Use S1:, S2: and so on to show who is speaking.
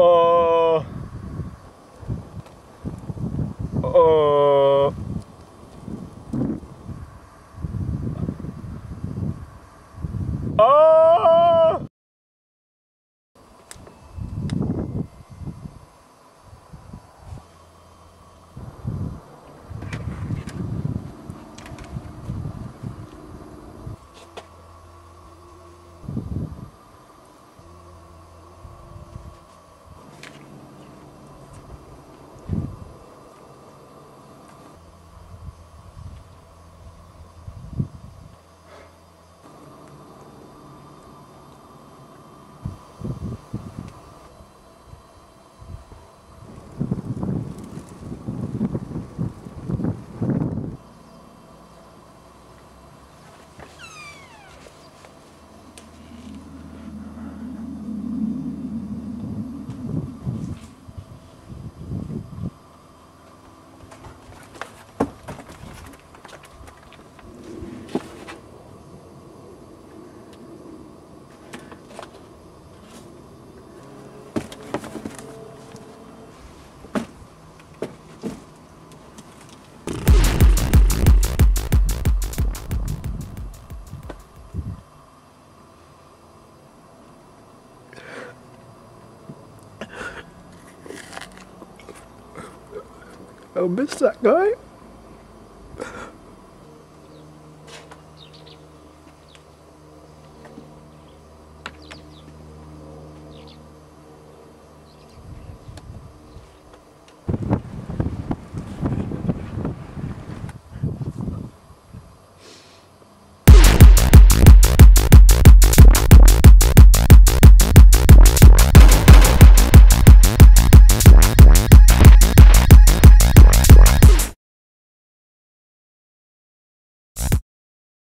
S1: Uh. Uh. Uh. I miss that guy.